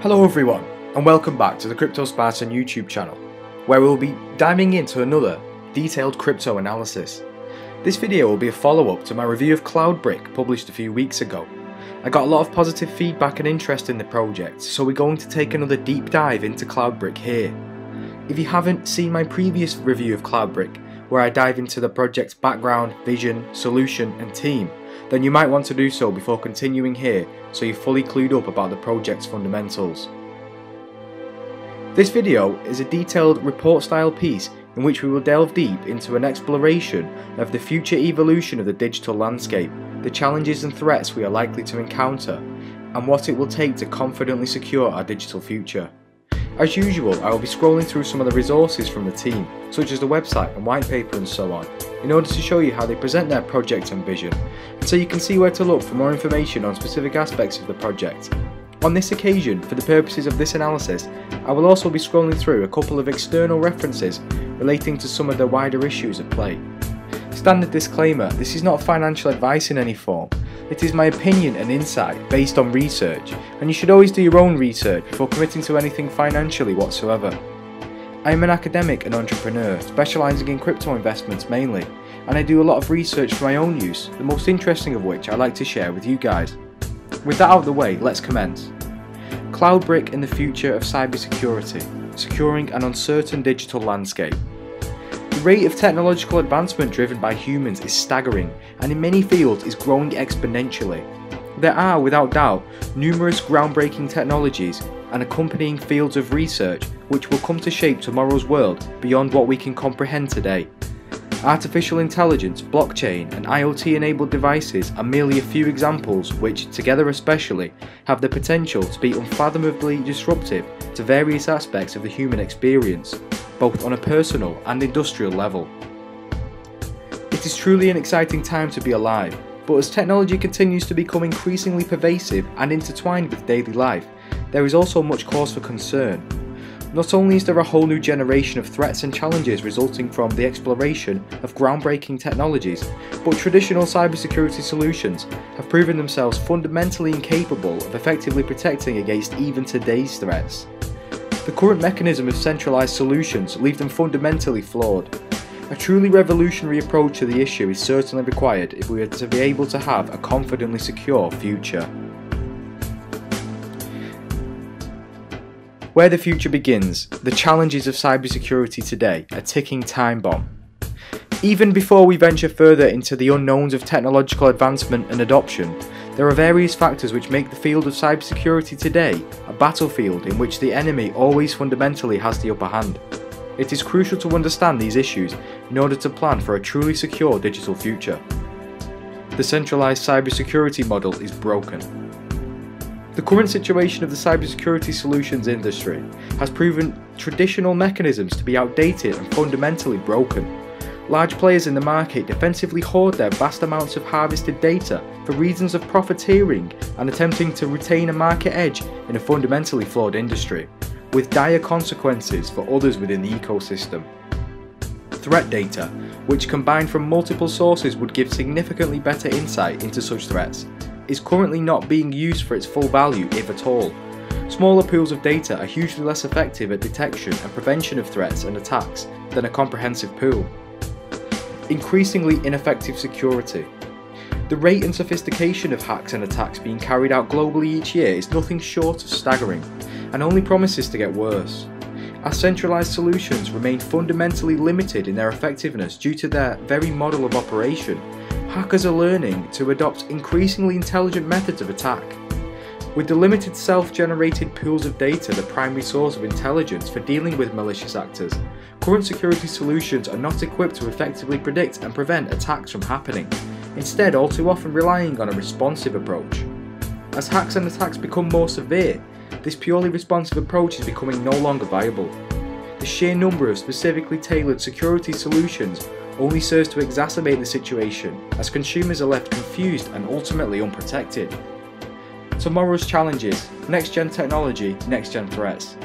Hello everyone, and welcome back to the Crypto Spartan YouTube channel, where we'll be diving into another detailed crypto analysis. This video will be a follow-up to my review of Cloudbric published a few weeks ago. I got a lot of positive feedback and interest in the project, so we're going to take another deep dive into Cloudbric here. If you haven't seen my previous review of Cloudbric, where I dive into the project's background, vision, solution and team, then you might want to do so before continuing here so you're fully clued up about the project's fundamentals. This video is a detailed report style piece in which we will delve deep into an exploration of the future evolution of the digital landscape, the challenges and threats we are likely to encounter, and what it will take to confidently secure our digital future. As usual, I will be scrolling through some of the resources from the team, such as the website and white paper and so on, in order to show you how they present their project and vision, and so you can see where to look for more information on specific aspects of the project. On this occasion, for the purposes of this analysis, I will also be scrolling through a couple of external references relating to some of the wider issues at play. Standard disclaimer, this is not financial advice in any form. It is my opinion and insight based on research, and you should always do your own research before committing to anything financially whatsoever. I am an academic and entrepreneur, specialising in crypto investments mainly, and I do a lot of research for my own use, the most interesting of which I like to share with you guys. With that out of the way, let's commence. Cloudbric and the future of cybersecurity, securing an uncertain digital landscape. The rate of technological advancement driven by humans is staggering and in many fields is growing exponentially. There are, without doubt, numerous groundbreaking technologies and accompanying fields of research which will come to shape tomorrow's world beyond what we can comprehend today. Artificial intelligence, blockchain, and IoT enabled devices are merely a few examples which, together especially, have the potential to be unfathomably disruptive to various aspects of the human experience both on a personal and industrial level. It is truly an exciting time to be alive, but as technology continues to become increasingly pervasive and intertwined with daily life, there is also much cause for concern. Not only is there a whole new generation of threats and challenges resulting from the exploration of groundbreaking technologies, but traditional cybersecurity solutions have proven themselves fundamentally incapable of effectively protecting against even today's threats. The current mechanism of centralised solutions leave them fundamentally flawed. A truly revolutionary approach to the issue is certainly required if we are to be able to have a confidently secure future. Where the future begins, the challenges of cybersecurity today, a ticking time bomb. Even before we venture further into the unknowns of technological advancement and adoption, there are various factors which make the field of cybersecurity today a battlefield in which the enemy always fundamentally has the upper hand. It is crucial to understand these issues in order to plan for a truly secure digital future. The centralized cybersecurity model is broken. The current situation of the cybersecurity solutions industry has proven traditional mechanisms to be outdated and fundamentally broken. Large players in the market defensively hoard their vast amounts of harvested data for reasons of profiteering and attempting to retain a market edge in a fundamentally flawed industry, with dire consequences for others within the ecosystem. Threat data, which combined from multiple sources would give significantly better insight into such threats, is currently not being used for its full value if at all. Smaller pools of data are hugely less effective at detection and prevention of threats and attacks than a comprehensive pool increasingly ineffective security. The rate and sophistication of hacks and attacks being carried out globally each year is nothing short of staggering, and only promises to get worse. Our centralised solutions remain fundamentally limited in their effectiveness due to their very model of operation. Hackers are learning to adopt increasingly intelligent methods of attack. With the limited self-generated pools of data the primary source of intelligence for dealing with malicious actors, current security solutions are not equipped to effectively predict and prevent attacks from happening, instead all too often relying on a responsive approach. As hacks and attacks become more severe, this purely responsive approach is becoming no longer viable. The sheer number of specifically tailored security solutions only serves to exacerbate the situation as consumers are left confused and ultimately unprotected. Tomorrow's challenges, next gen technology, next gen threats.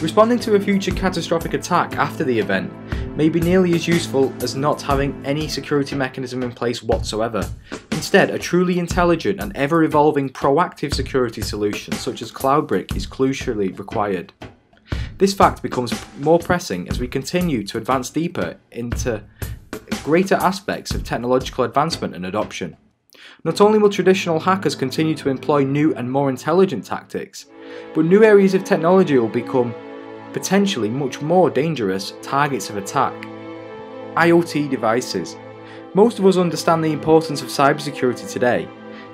Responding to a future catastrophic attack after the event, may be nearly as useful as not having any security mechanism in place whatsoever. Instead, a truly intelligent and ever evolving proactive security solution such as Cloudbric is crucially required. This fact becomes more pressing as we continue to advance deeper into greater aspects of technological advancement and adoption. Not only will traditional hackers continue to employ new and more intelligent tactics, but new areas of technology will become potentially much more dangerous targets of attack. IoT devices. Most of us understand the importance of cybersecurity today,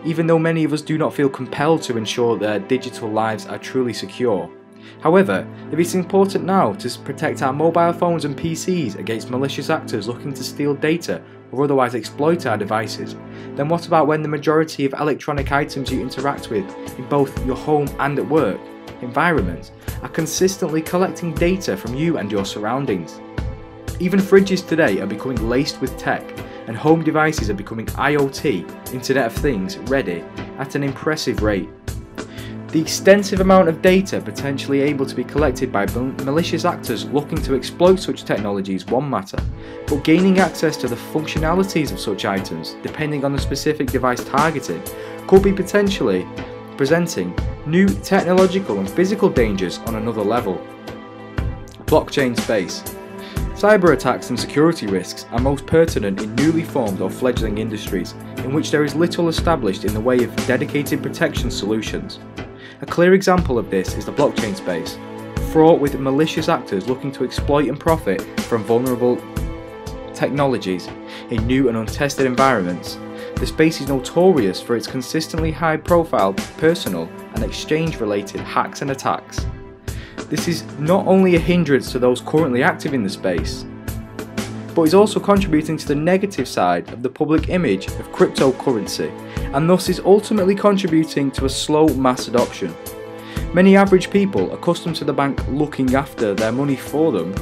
even though many of us do not feel compelled to ensure their digital lives are truly secure. However, if it's important now to protect our mobile phones and PCs against malicious actors looking to steal data or otherwise exploit our devices, then what about when the majority of electronic items you interact with in both your home and at work environments are consistently collecting data from you and your surroundings? Even fridges today are becoming laced with tech, and home devices are becoming IoT, Internet of Things, ready at an impressive rate. The extensive amount of data potentially able to be collected by malicious actors looking to exploit such technology is one matter, but gaining access to the functionalities of such items, depending on the specific device targeted, could be potentially presenting new technological and physical dangers on another level. Blockchain space. Cyber attacks and security risks are most pertinent in newly formed or fledgling industries, in which there is little established in the way of dedicated protection solutions. A clear example of this is the blockchain space, fraught with malicious actors looking to exploit and profit from vulnerable technologies in new and untested environments. The space is notorious for its consistently high profile personal and exchange related hacks and attacks. This is not only a hindrance to those currently active in the space, but is also contributing to the negative side of the public image of cryptocurrency and thus is ultimately contributing to a slow mass adoption. Many average people, accustomed to the bank looking after their money for them,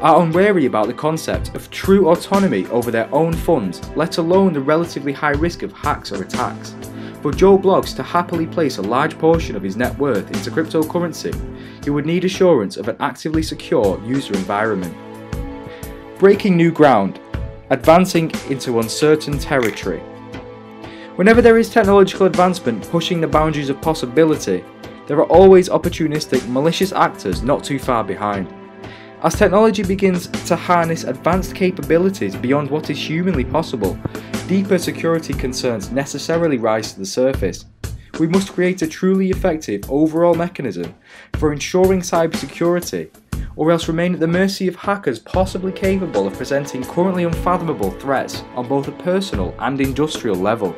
are unwary about the concept of true autonomy over their own funds, let alone the relatively high risk of hacks or attacks. For Joe Bloggs to happily place a large portion of his net worth into cryptocurrency, he would need assurance of an actively secure user environment. Breaking new ground, advancing into uncertain territory. Whenever there is technological advancement pushing the boundaries of possibility, there are always opportunistic, malicious actors not too far behind. As technology begins to harness advanced capabilities beyond what is humanly possible, deeper security concerns necessarily rise to the surface. We must create a truly effective overall mechanism for ensuring cybersecurity, or else remain at the mercy of hackers possibly capable of presenting currently unfathomable threats on both a personal and industrial level.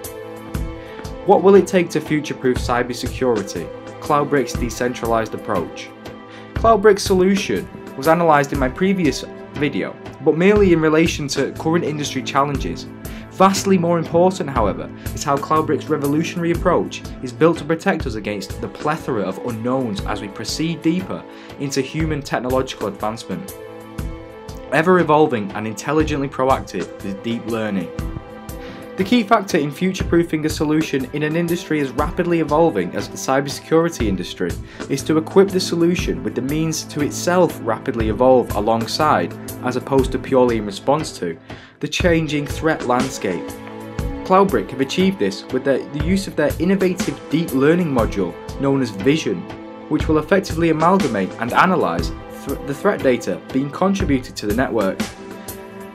What will it take to future-proof cybersecurity? Cloudbric's decentralized approach. Cloudbric's solution was analysed in my previous video, but merely in relation to current industry challenges. Vastly more important, however, is how Cloudbric's revolutionary approach is built to protect us against the plethora of unknowns as we proceed deeper into human technological advancement. Ever evolving and intelligently proactive is deep learning. The key factor in future-proofing a solution in an industry as rapidly evolving as the cybersecurity industry is to equip the solution with the means to itself rapidly evolve alongside, as opposed to purely in response to, the changing threat landscape. Cloudbric have achieved this with the, the use of their innovative deep learning module known as Vision, which will effectively amalgamate and analyse th the threat data being contributed to the network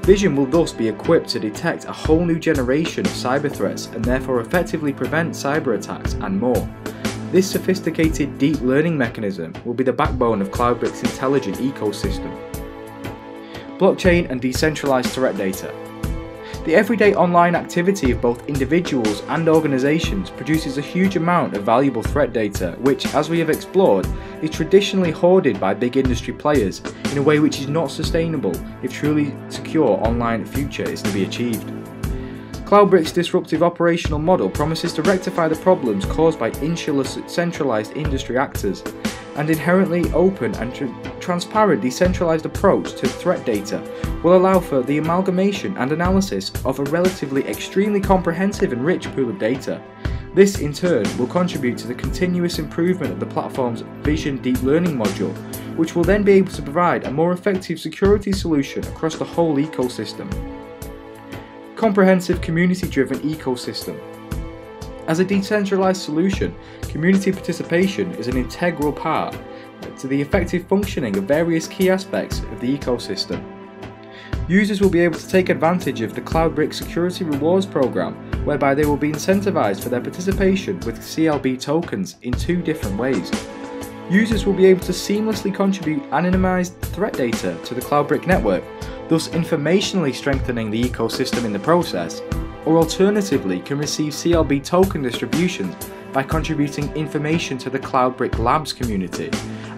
Vision will thus be equipped to detect a whole new generation of cyber threats and therefore effectively prevent cyber attacks and more. This sophisticated deep learning mechanism will be the backbone of Cloudbric's intelligent ecosystem. Blockchain and decentralized threat data. The everyday online activity of both individuals and organisations produces a huge amount of valuable threat data which, as we have explored, is traditionally hoarded by big industry players in a way which is not sustainable if truly secure online future is to be achieved. Cloudbric's disruptive operational model promises to rectify the problems caused by insular centralized industry actors and inherently open and tr transparent decentralized approach to threat data will allow for the amalgamation and analysis of a relatively extremely comprehensive and rich pool of data. This in turn will contribute to the continuous improvement of the platform's Vision Deep Learning module, which will then be able to provide a more effective security solution across the whole ecosystem. Comprehensive community-driven ecosystem. As a decentralized solution, community participation is an integral part to the effective functioning of various key aspects of the ecosystem. Users will be able to take advantage of the Cloudbric Security Rewards program, whereby they will be incentivized for their participation with CLB tokens in two different ways. Users will be able to seamlessly contribute anonymized threat data to the Cloudbric network, thus informationally strengthening the ecosystem in the process, or alternatively can receive CLB token distributions by contributing information to the Cloudbric Labs community,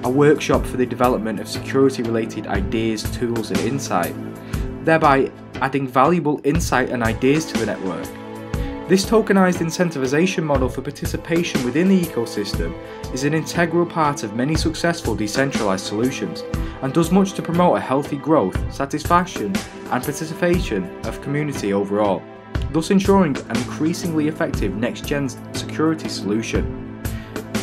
a workshop for the development of security related ideas, tools and insight, thereby adding valuable insight and ideas to the network. This tokenized incentivization model for participation within the ecosystem is an integral part of many successful decentralized solutions and does much to promote a healthy growth, satisfaction and participation of community overall, thus ensuring an increasingly effective next-gen security solution.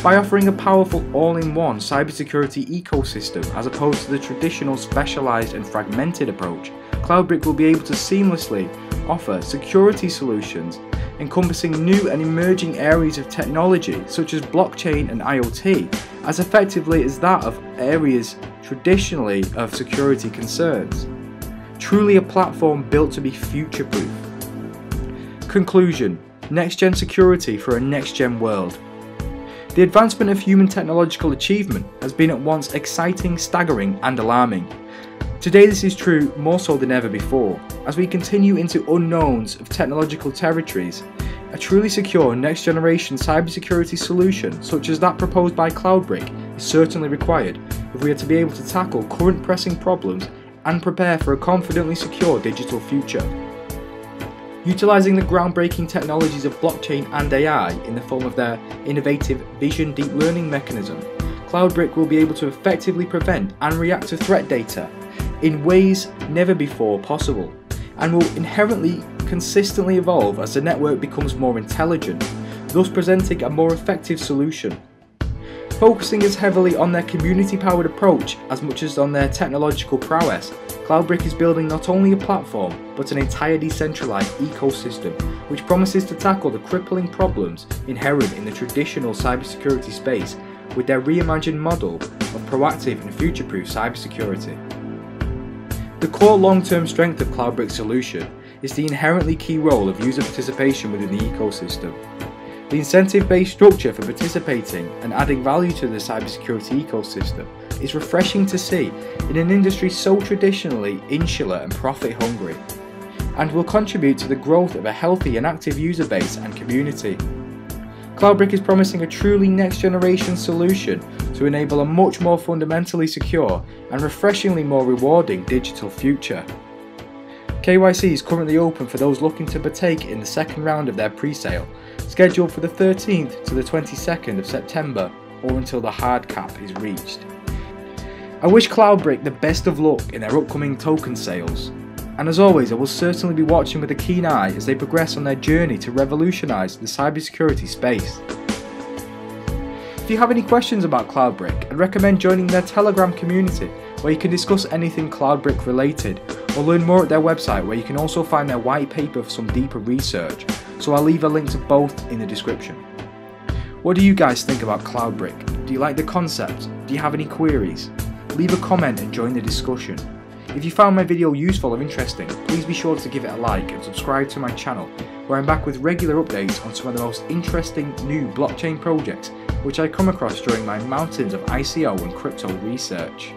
By offering a powerful all-in-one cybersecurity ecosystem as opposed to the traditional specialized and fragmented approach, Cloudbric will be able to seamlessly offer security solutions encompassing new and emerging areas of technology such as blockchain and IoT as effectively as that of areas traditionally of security concerns. Truly a platform built to be future-proof. Conclusion Next-gen security for a next-gen world. The advancement of human technological achievement has been at once exciting, staggering and alarming. Today this is true more so than ever before, as we continue into unknowns of technological territories. A truly secure next generation cybersecurity solution such as that proposed by Cloudbric is certainly required if we are to be able to tackle current pressing problems and prepare for a confidently secure digital future. Utilising the groundbreaking technologies of blockchain and AI in the form of their innovative Vision deep learning mechanism, Cloudbric will be able to effectively prevent and react to threat data in ways never before possible, and will inherently consistently evolve as the network becomes more intelligent, thus presenting a more effective solution. Focusing as heavily on their community-powered approach as much as on their technological prowess, Cloudbric is building not only a platform, but an entire decentralized ecosystem which promises to tackle the crippling problems inherent in the traditional cybersecurity space with their reimagined model of proactive and future-proof cybersecurity. The core long-term strength of Cloudbric's solution is the inherently key role of user participation within the ecosystem. The incentive-based structure for participating and adding value to the cybersecurity ecosystem is refreshing to see in an industry so traditionally insular and profit-hungry, and will contribute to the growth of a healthy and active user base and community. Cloudbric is promising a truly next generation solution to enable a much more fundamentally secure and refreshingly more rewarding digital future. KYC is currently open for those looking to partake in the second round of their pre-sale, scheduled for the 13th to the 22nd of September or until the hard cap is reached. I wish Cloudbric the best of luck in their upcoming token sales, and as always I will certainly be watching with a keen eye as they progress on their journey to revolutionise the cybersecurity space. If you have any questions about Cloudbric, I'd recommend joining their Telegram community where you can discuss anything Cloudbric related or learn more at their website where you can also find their white paper for some deeper research, so I'll leave a link to both in the description. What do you guys think about Cloudbric? Do you like the concept? Do you have any queries? Leave a comment and join the discussion. If you found my video useful or interesting, please be sure to give it a like and subscribe to my channel, where I'm back with regular updates on some of the most interesting new blockchain projects which I come across during my mountains of ICO and crypto research.